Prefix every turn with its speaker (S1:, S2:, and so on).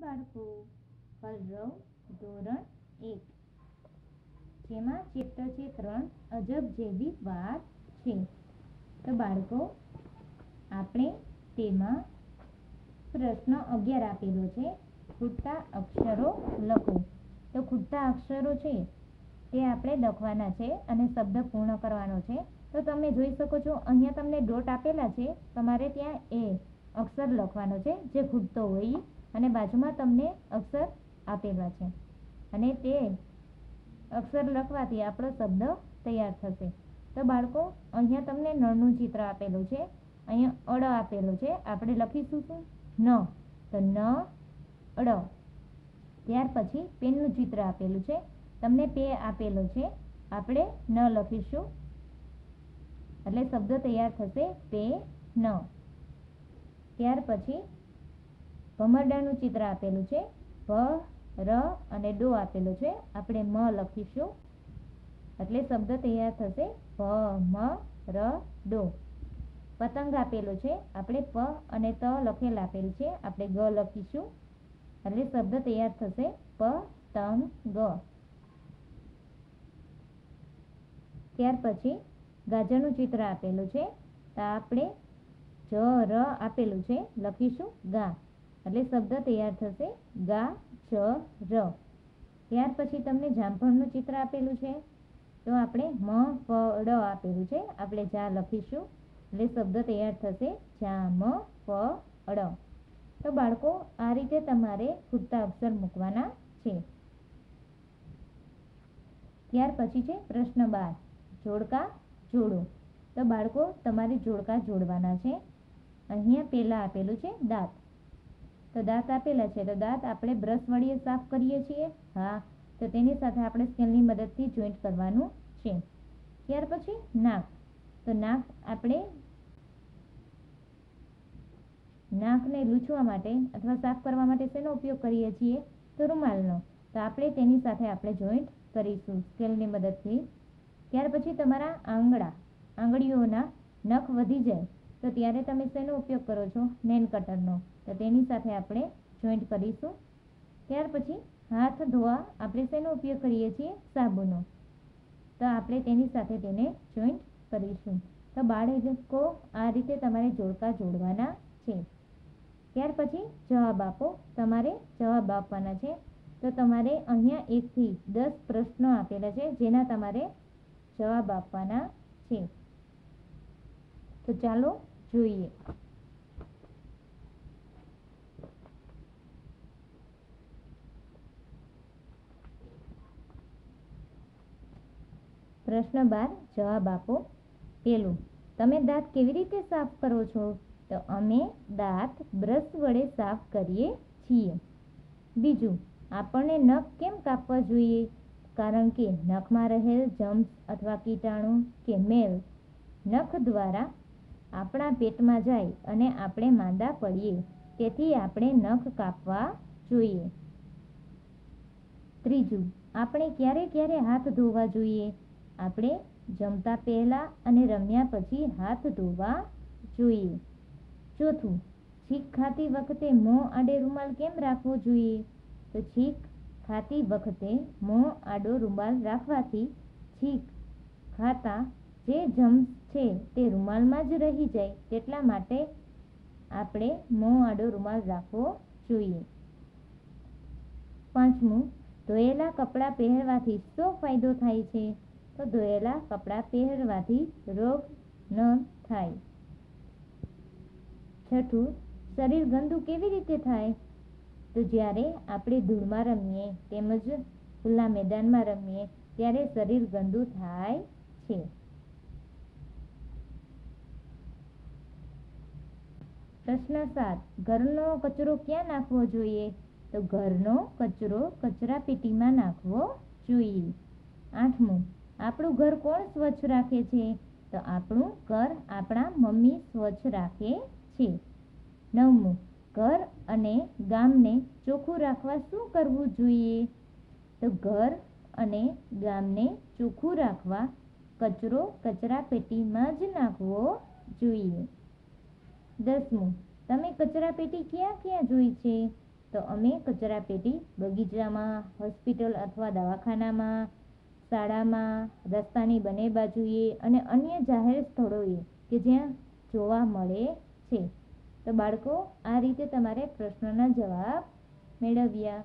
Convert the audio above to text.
S1: બાળકો કલરવ ધોરણ એક. જેમાં ચેપ્ટર છે ત્રણ અજબ જેવી વાત છે. તો બાળકો, આપણે તેમાં પ્રશ્ન અગિયાર આપેલો છે. ખૂટતા અક્ષરો લખો. તો ખૂટતા અક્ષરો છે તે આપણે લખવાના છે અને શબ્દ પૂર્ણ કરવાનો છે. તો તમે જોઈ શકો છો, અહીંયા તમને ડોટ આપેલા છે. તમારે ત્યાં એ અક્ષર લખવાનો છે જે ખૂટતો હોય. અને બાજુમાં તમને અક્ષર આપેલા છે. અને તે અક્ષર લખવાથી આપણો શબ્દ તૈયાર થશે. તો બાળકો, અહીંયા તમને નળનું ચિત્ર આપેલું છે. અહીંયા અડ આપેલું છે. આપણે લખીશું શું? ન. તો ન, અડ. ત્યાર પછી પેનનું ચિત્ર આપેલું છે. તમને પે આપેલો છે. આપણે ન લખીશું. એટલે શબ્દ તૈયાર થશે પે ન. ત્યાર પછી ભમરડાનું ચિત્ર આપેલું છે. ભ, ર અને ડો આપેલો છે. આપણે મ લખીશું. એટલે શબ્દ તૈયાર થશે. ભ મ ર, ડો. પતંગ આપેલો છે. આપણે પ અને ત લખેલ આપેલું છે. આપણે ગ લખીશું. એટલે શબ્દ તૈયાર થશે. પ તંગ ગ. ત્યાર પછી ગાજરનું ચિત્ર આપેલું છે. તો આપણે જ, ર આપેલું છે. લખીશું ગા. એટલે શબ્દ તૈયાર થશે ગા, ચ, ર. ત્યાર પછી તમને જામફળનું ચિત્ર આપેલું છે. તો આપણે મ પ ડ આપેલું છે. આપણે જા લખીશું. એટલે શબ્દ તૈયાર થશે જા મ પ અડ તો બાળકો, આ રીતે તમારે ખૂટતા અક્ષર મૂકવાના છે. ત્યાર પછી છે પ્રશ્ન બાર. જોડકા, જોડો. તો બાળકો, તમારે જોડકા જોડવાના છે. અહીંયા પહેલાં આપેલું છે દાંત. તો દાંત આપેલા છે. તો દાંત આપણે બ્રશ વડે સાફ કરીએ છીએ. હા, તો તેની સાથે આપણે સ્કેલની મદદથી જોઈન્ટ કરવાનું છે. ત્યાર પછી નાક. તો નાક આપણે નાકને લૂછવા માટે અથવા સાફ કરવા માટે શેનો ઉપયોગ કરીએ છીએ? તો રૂમાલનો. તો આપણે તેની સાથે આપણે જોઈન્ટ કરીશું સ્કેલની મદદથી. ત્યાર પછી તમારા આંગળા. આંગળીઓના નખ વધી જાય. તો ત્યારે તમે શેનો ઉપયોગ કરો છો? નેન કટરનો. તો તેની સાથે આપણે જોઈન્ટ કરીશું. ત્યાર પછી હાથ ધોવા આપણે શેનો ઉપયોગ કરીએ છીએ? સાબુનો. તો આપણે તેની સાથે તેને જોઈન્ટ કરીશું. તો બાળકો આ રીતે તમારે જોડકા જોડવાના છે. ત્યાર પછી જવાબ આપો. તમારે જવાબ આપવાના છે. તો તમારે અહીંયા એકથી દસ પ્રશ્નો આપેલા છે, જેના તમારે જવાબ આપવાના છે. તો ચાલો જોઈએ પ્રશ્ન બાર, જવાબ આપો. પેલું, તમે દાંત કેવી રીતે સાફ કરો છો? તો અમે દાંત બ્રશ વડે સાફ કરીએ છીએ. બીજું, આપણને નખ કેમ કાપવા જોઈએ? કારણ કે નખમાં રહેલ જમ્સ અથવા કીટાણુ કે મેલ નખ દ્વારા આપણા પેટમાં જાય અને આપણે માંદા પડીએ, તેથી આપણે નખ કાપવા જોઈએ. ત્રીજું, આપણે ક્યારે ક્યારે હાથ ધોવા જોઈએ? આપણે જમતા પહેલાં અને રમ્યા પછી હાથ ધોવા જોઈએ. ચોથું, છીંક ખાતી વખતે મોં આડે રૂમાલ કેમ રાખવો જોઈએ? તો છીંક ખાતી વખતે મોં આડો રૂમાલ રાખવાથી છીંક ખાતા જે જમ્સ છે તે રૂમાલમાં જ રહી જાય તેટલા માટે આપણે મોં આડો રૂમાલ રાખવો જોઈએ. પાંચમું, ધોયેલા કપડાં પહેરવાથી શું ફાયદો થાય છે? તો ધોયેલા કપડાં પહેરવાથી રોગ ન થાય. છઠ્ઠું, શરીર ગંદુ કેવી રીતે થાય? તો જ્યારે આપણે ધૂળમાં રમીએ તેમજ ખુલ્લા મેદાનમાં રમીએ ત્યારે શરીર ગંદુ થાય છે. પ્રશ્ન સાત, ઘરનો કચરો ક્યાં નાખવો જોઈએ? તો ઘરનો કચરો કચરા પેટીમાં નાખવો જોઈએ. આઠમું, આપણું ઘર કોણ સ્વચ્છ રાખે છે? તો આપણું ઘર આપણા મમ્મી સ્વચ્છ રાખે છે. નવમું, ઘર અને ગામને ચોખ્ખું રાખવા શું કરવું જોઈએ? તો ઘર અને ગામને ચોખ્ખું રાખવા કચરો કચરા પેટીમાં જ નાખવો જોઈએ. દસમું, તમે કચરા પેટી ક્યાં ક્યાં જોઈ છે? તો અમે કચરા પેટી બગીચામાં, હોસ્પિટલ અથવા દવાખાનામાં, શાળામાં, રસ્તાની બંને બાજુએ અને અન્ય જાહેર સ્થળોએ કે જ્યાં જોવા મળે છે. તો બાળકો, આ રીતે તમારે પ્રશ્નના જવાબ મેળવ્યા.